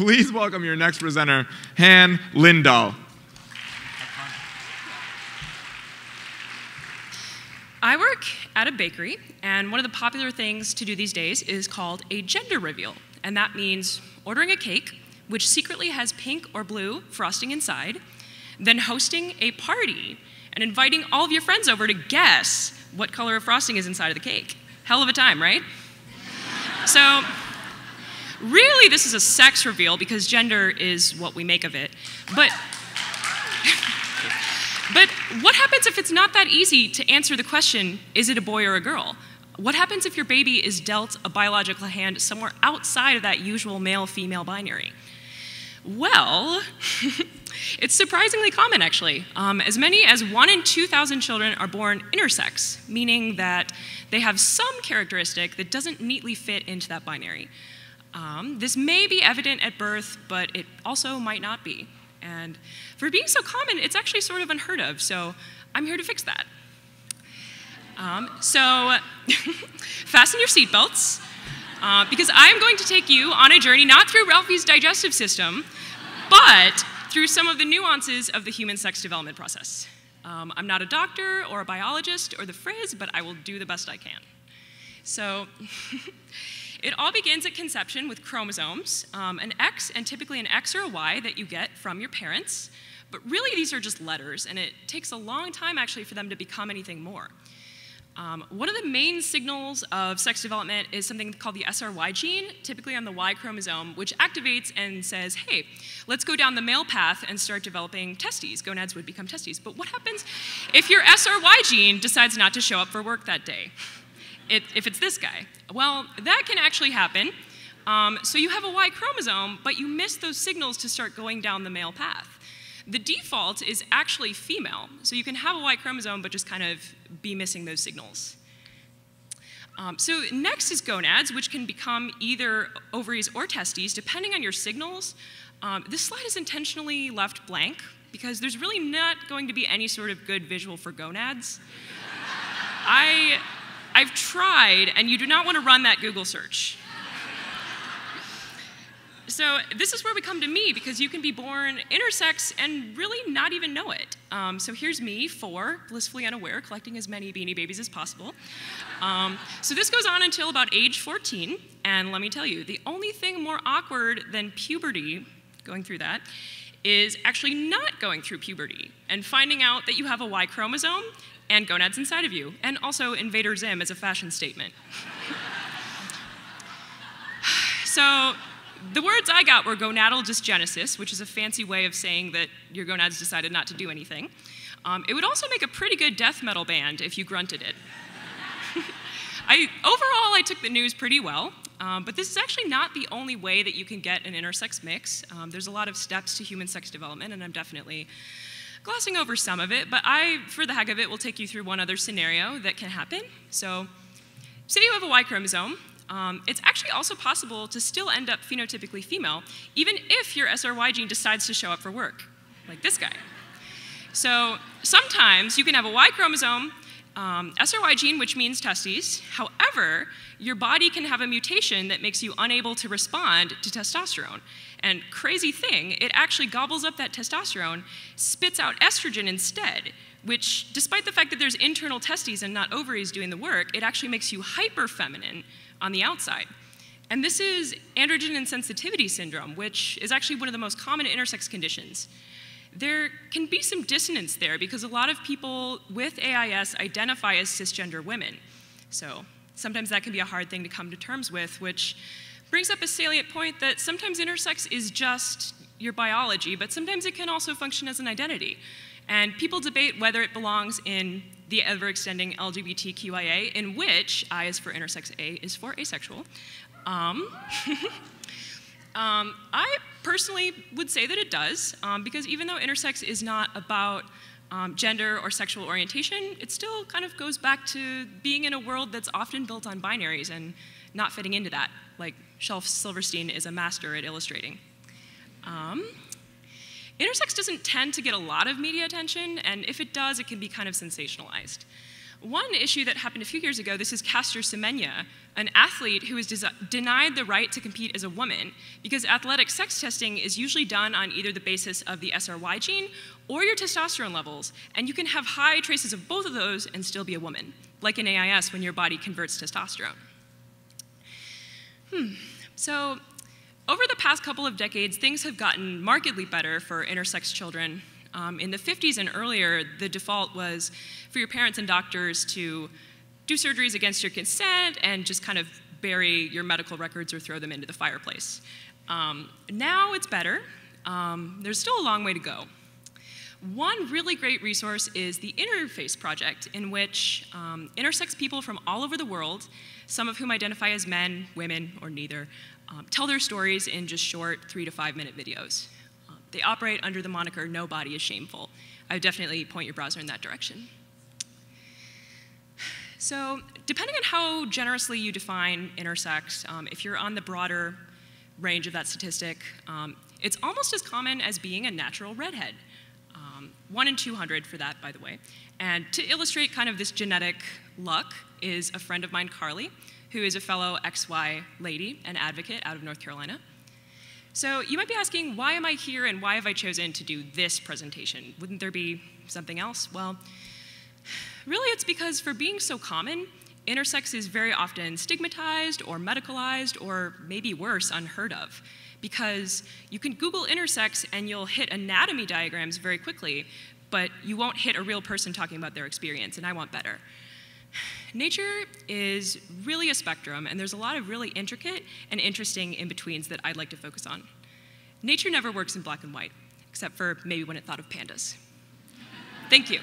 please welcome your next presenter, Hann Lindahl. I work at a bakery, and one of the popular things to do these days is called a gender reveal. And that means ordering a cake, which secretly has pink or blue frosting inside, then hosting a party and inviting all of your friends over to guess what color of frosting is inside of the cake. Hell of a time, right? So, really, this is a sex reveal because gender is what we make of it. But But what happens if it's not that easy to answer the question, is it a boy or a girl? What happens if your baby is dealt a biological hand somewhere outside of that usual male female binary? Well, it's surprisingly common actually. Um, as many as 1 in 2,000 children are born intersex, meaning that they have some characteristic that doesn't neatly fit into that binary. Um, this may be evident at birth, but it also might not be. And for being so common, it's actually sort of unheard of. So I'm here to fix that. Um, so fasten your seatbelts, uh, because I'm going to take you on a journey not through Ralphie's digestive system, but through some of the nuances of the human sex development process. Um, I'm not a doctor or a biologist or the phrase, but I will do the best I can. So It all begins at conception with chromosomes, um, an X and typically an X or a Y that you get from your parents. But really, these are just letters, and it takes a long time actually for them to become anything more. Um, one of the main signals of sex development is something called the SRY gene, typically on the Y chromosome, which activates and says, hey, let's go down the male path and start developing testes. Gonads would become testes. But what happens if your SRY gene decides not to show up for work that day? It, if it's this guy? Well, that can actually happen. Um, so you have a Y chromosome, but you miss those signals to start going down the male path. The default is actually female, so you can have a Y chromosome, but just kind of be missing those signals. Um, so next is gonads, which can become either ovaries or testes, depending on your signals. Um, this slide is intentionally left blank because there's really not going to be any sort of good visual for gonads. I I've tried, and you do not want to run that Google search. So this is where we come to me because you can be born intersex and really not even know it. Um, so here's me, four, blissfully unaware, collecting as many beanie babies as possible. Um, so this goes on until about age 14, and let me tell you, the only thing more awkward than puberty, going through that, is actually not going through puberty and finding out that you have a Y chromosome and gonads inside of you, and also Invader Zim as a fashion statement. so the words I got were gonadal dysgenesis, which is a fancy way of saying that your gonads decided not to do anything. Um, it would also make a pretty good death metal band if you grunted it. I, overall, I took the news pretty well, um, but this is actually not the only way that you can get an intersex mix. Um, there's a lot of steps to human sex development, and I'm definitely glossing over some of it, but I, for the heck of it, will take you through one other scenario that can happen. So, say you have a Y chromosome. Um, it's actually also possible to still end up phenotypically female, even if your SRY gene decides to show up for work, like this guy. So, sometimes you can have a Y chromosome, um, SRY gene, which means testes. However, your body can have a mutation that makes you unable to respond to testosterone. And crazy thing, it actually gobbles up that testosterone, spits out estrogen instead, which, despite the fact that there's internal testes and not ovaries doing the work, it actually makes you hyper feminine on the outside. And this is androgen insensitivity syndrome, which is actually one of the most common intersex conditions. There can be some dissonance there because a lot of people with AIS identify as cisgender women. So sometimes that can be a hard thing to come to terms with, which brings up a salient point that sometimes intersex is just your biology, but sometimes it can also function as an identity. And people debate whether it belongs in the ever extending LGBTQIA, in which I is for intersex, A is for asexual. Um, um, I personally would say that it does, um, because even though intersex is not about um, gender or sexual orientation, it still kind of goes back to being in a world that's often built on binaries and not fitting into that, like Shel Silverstein is a master at illustrating. Um, intersex doesn't tend to get a lot of media attention, and if it does, it can be kind of sensationalized. One issue that happened a few years ago this is Caster Semenya, an athlete who was denied the right to compete as a woman because athletic sex testing is usually done on either the basis of the SRY gene or your testosterone levels, and you can have high traces of both of those and still be a woman, like in AIS when your body converts testosterone. Hmm. So, over the past couple of decades, things have gotten markedly better for intersex children. Um, in the 50s and earlier, the default was for your parents and doctors to do surgeries against your consent and just kind of bury your medical records or throw them into the fireplace. Um, now it's better. Um, there's still a long way to go. One really great resource is the Interface Project, in which um, intersex people from all over the world, some of whom identify as men, women, or neither, um, tell their stories in just short three to five minute videos. They operate under the moniker No Body is Shameful. I would definitely point your browser in that direction. So, depending on how generously you define intersex, um, if you're on the broader range of that statistic, um, it's almost as common as being a natural redhead. Um, one in 200 for that, by the way. And to illustrate kind of this genetic luck is a friend of mine, Carly, who is a fellow XY lady and advocate out of North Carolina. So you might be asking, why am I here and why have I chosen to do this presentation? Wouldn't there be something else? Well, really it's because for being so common, intersex is very often stigmatized or medicalized or maybe worse, unheard of. Because you can Google intersex and you'll hit anatomy diagrams very quickly, but you won't hit a real person talking about their experience, and I want better. Nature is really a spectrum, and there's a lot of really intricate and interesting in betweens that I'd like to focus on. Nature never works in black and white, except for maybe when it thought of pandas. Thank you.